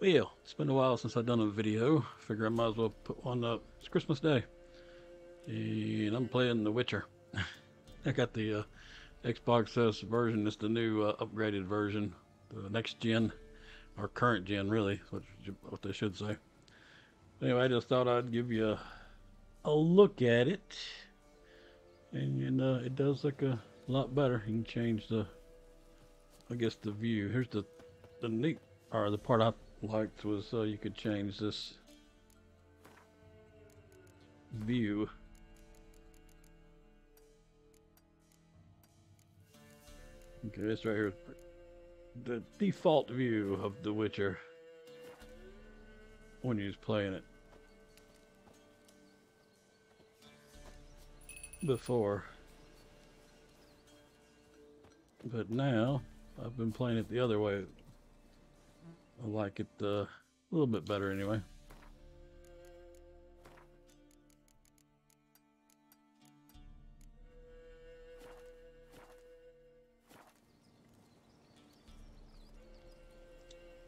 Well, it's been a while since I've done a video. Figure I might as well put one up. It's Christmas Day. And I'm playing The Witcher. I got the uh, Xbox S version. It's the new uh, upgraded version. The next gen. Or current gen, really. What, what they should say. Anyway, I just thought I'd give you a, a look at it. And, and uh, it does look a lot better. You can change the, I guess, the view. Here's the, the neat, or the part I liked was uh, you could change this view. Okay, this right here is the default view of The Witcher when you're playing it. Before. But now, I've been playing it the other way. I like it uh, a little bit better anyway.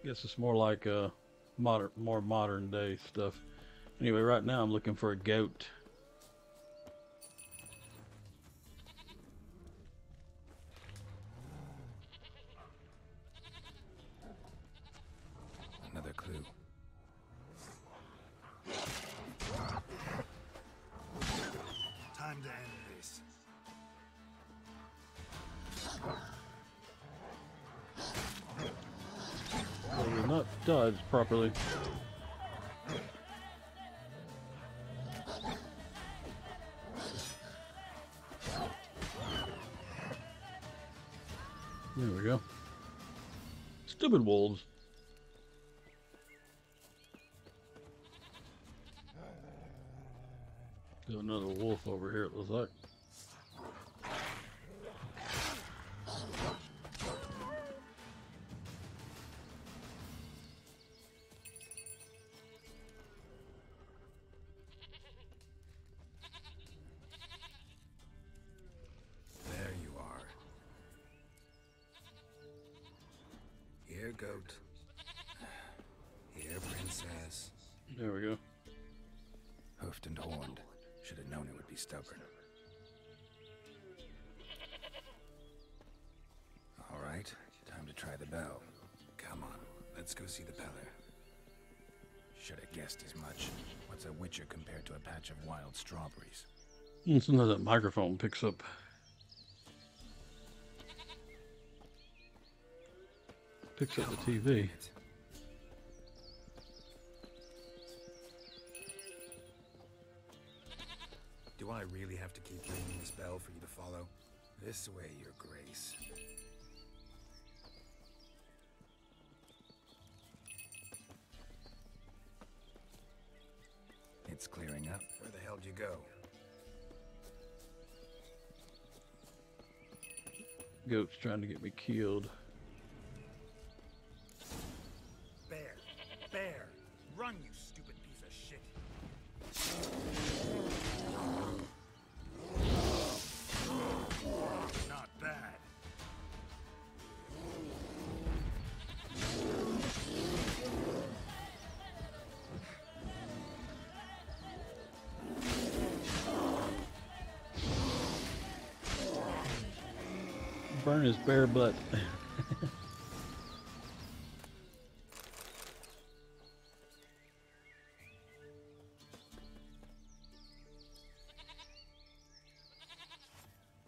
Guess it's more like uh, modern, more modern day stuff. Anyway, right now I'm looking for a goat. You're properly. There we go. Stupid wolves. Got another wolf over here, it looks like. Here, goat. Here, princess. There we go. Hoofed and horned. Should have known it would be stubborn. All right, time to try the bell. Come on, let's go see the Pellar. Should have guessed as much. What's a witcher compared to a patch of wild strawberries? Sometimes that microphone picks up. Picks up the TV. Do I really have to keep ringing this bell for you to follow? This way, your grace. It's clearing up. Where the hell would you go? Goat's trying to get me killed. Burn his bare butt.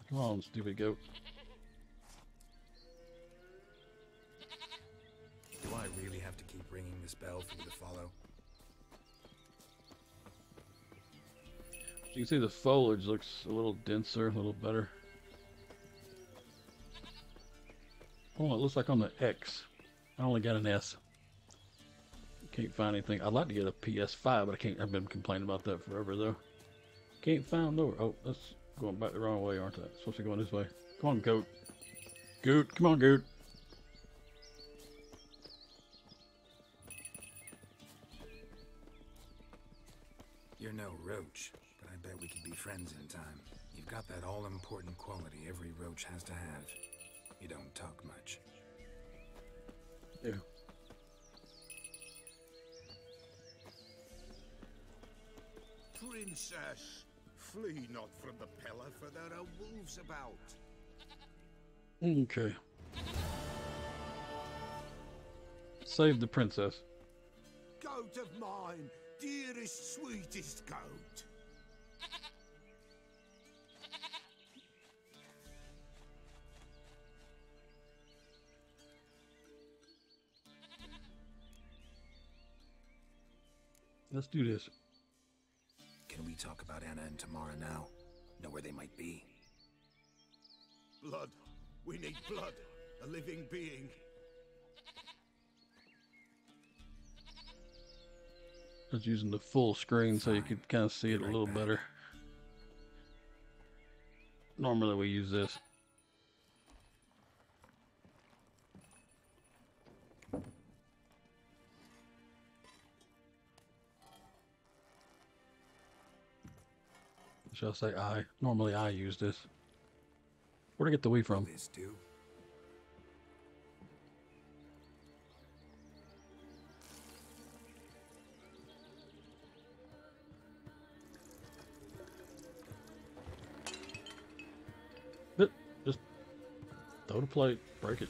Come on, stupid goat. Do I really have to keep ringing this bell for you to follow? You can see the foliage looks a little denser, a little better. Oh, it looks like on the X. I only got an S. Can't find anything. I'd like to get a PS5, but I can't. I've been complaining about that forever, though. Can't find nowhere. Oh, that's going back the wrong way, aren't I? Supposed to be going this way. Come on, goat. Goat, come on, goat. You're no roach, but I bet we could be friends in time. You've got that all-important quality every roach has to have. You don't talk much. Yeah. Princess, flee not from the pillar, for there are wolves about. Okay. Save the princess. Goat of mine, dearest, sweetest goat. Let's do this. Can we talk about Anna and Tamara now? Know where they might be? Blood. We need blood. A living being. I was using the full screen so you could kind of see it a little better. Normally we use this. Shall I say I? Normally I use this. Where'd I get the Wii from? This do? Just throw the plate, break it.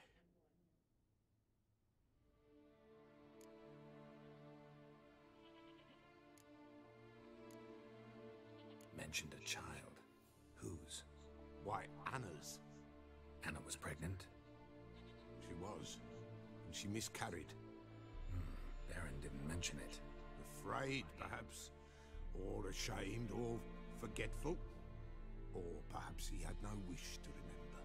Mentioned a child. Whose? Why, Anna's. Anna was pregnant? She was. And she miscarried. Hmm, Baron didn't mention it. Afraid, perhaps. Or ashamed, or forgetful. Or perhaps he had no wish to remember.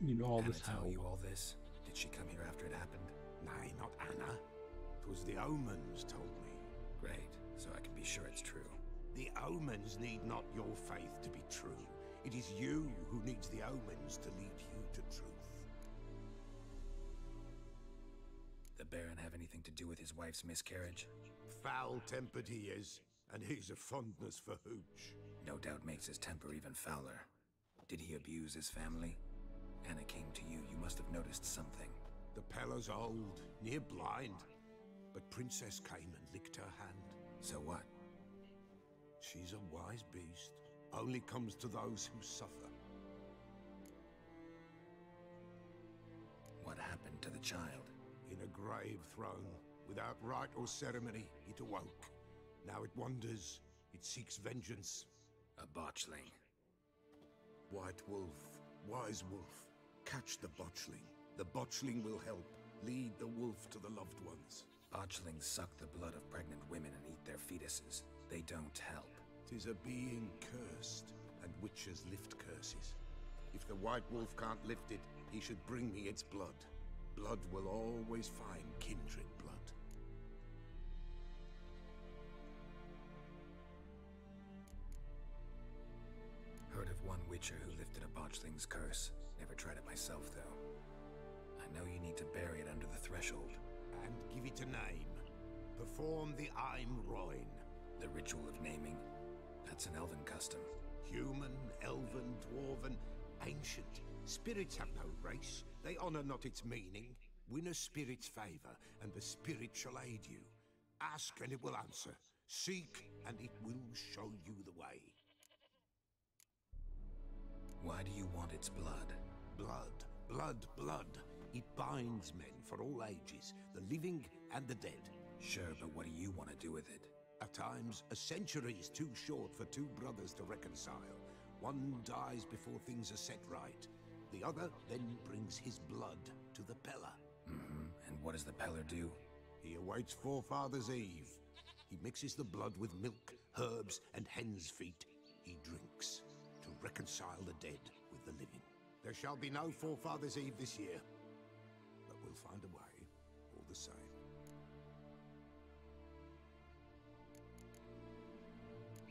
You know all Anna this tell how? you all this? Did she come here after it happened? Nay, not Anna. It was the omens told me. Great, so I can be sure it's true. The omens need not your faith to be true. It is you who needs the omens to lead you to truth. The Baron have anything to do with his wife's miscarriage? Foul-tempered he is, and he's a fondness for hooch. No doubt makes his temper even fouler. Did he abuse his family? Anna came to you, you must have noticed something. The Pellar's old, near blind. But Princess came and licked her hand. So what? She's a wise beast. Only comes to those who suffer. What happened to the child? In a grave thrown, without rite or ceremony, it awoke. Now it wanders, it seeks vengeance. A botchling. White wolf, wise wolf, catch the botchling. The botchling will help. Lead the wolf to the loved suck the blood of pregnant women and eat their fetuses. They don't help. Tis a being cursed, and witches lift curses. If the white wolf can't lift it, he should bring me its blood. Blood will always find kindred blood. Heard of one witcher who lifted a botchling's curse. Never tried it myself, though. I know you need to bury it under the threshold. And give it a name. Perform the Aim Roin. The ritual of naming. That's an elven custom. Human, elven, dwarven, ancient. Spirits have no race. They honor not its meaning. Win a spirit's favor, and the spirit shall aid you. Ask, and it will answer. Seek, and it will show you the way. Why do you want its blood? Blood, blood, blood. It binds men for all ages, the living and the dead. Sure, but what do you want to do with it? At times, a century is too short for two brothers to reconcile. One dies before things are set right. The other then brings his blood to the Pellar. Mm-hmm. And what does the Pellar do? He awaits Forefather's Eve. He mixes the blood with milk, herbs, and hen's feet. He drinks to reconcile the dead with the living. There shall be no Forefathers' Eve this year, we'll find a way, all the same.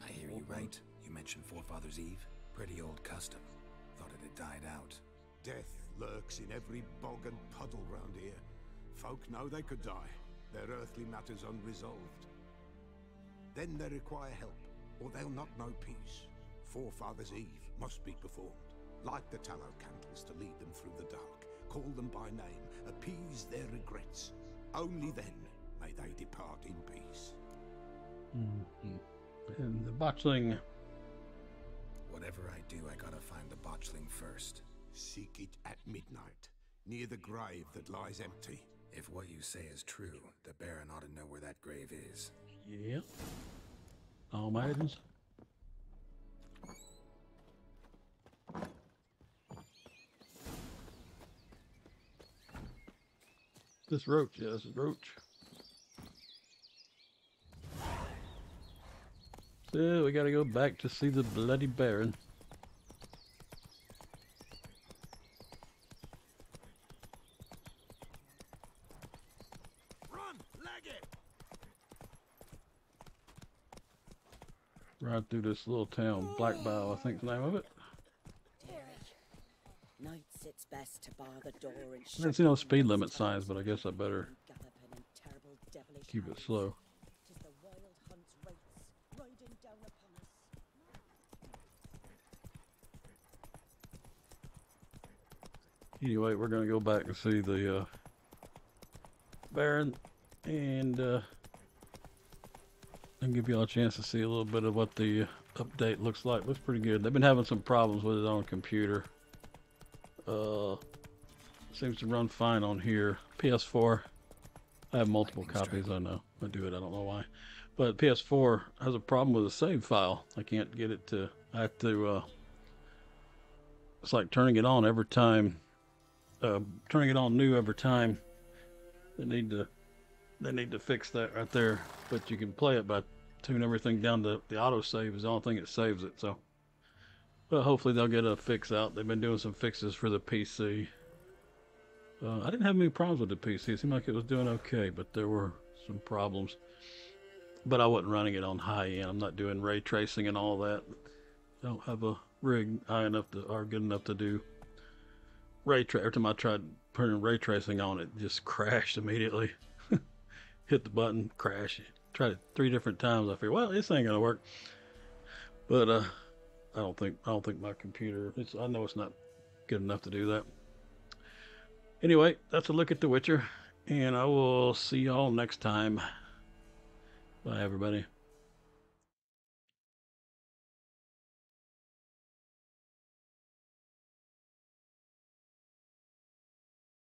I hear you right. You mentioned Forefather's Eve. Pretty old custom. Thought it had died out. Death lurks in every bog and puddle round here. Folk know they could die, their earthly matters unresolved. Then they require help, or they'll not know peace. Forefathers' Eve must be performed. Light the tallow candles to lead them through the dark. Call them by name, appease their regrets. Only then may they depart in peace. Mm-hmm. And the botchling. Whatever I do, I gotta find the botchling first. Seek it at midnight, near the grave that lies empty. If what you say is true, the Baron ought to know where that grave is. Yep. All maidens. This roach, yeah, this is roach. So we gotta go back to see the bloody baron. Run! Leg it! Right through this little town, Blackbough, I think's the name of it. Best to bar the door and see no speed limit signs, but I guess I better keep it slow. Tis the wild hunt's rates riding down upon us. Anyway, we're gonna go back and see the uh, Baron, and uh, and give y'all a chance to see a little bit of what the uh, update looks like. Looks pretty good. They've been having some problems with it on computer. Uh, seems to run fine on here. PS4. I have multiple Lightning strike. copies. I know. I do it. I don't know why. But PS4 has a problem with the save file. I can't get it to. I have to. Uh, it's like turning it on every time uh, turning it on new every time. They need to they need to fix that right there. But you can play it by tuning everything down to the auto save is the only thing that saves it. So, well, hopefully they'll get a fix out. They've been doing some fixes for the PC. Uh, I didn't have any problems with the PC. It seemed like it was doing okay, but there were some problems. But I wasn't running it on high end. I'm not doing ray tracing and all that. I don't have a rig high enough to or good enough to do ray tra- every time I tried putting ray tracing on it, just crashed immediately. Hit the button, crash. Tried it three different times. I figured, well, this ain't gonna work. But uh, I don't think I don't think my computer. It's I know it's not good enough to do that. Anyway, that's a look at The Witcher, and I will see y'all next time. Bye, everybody.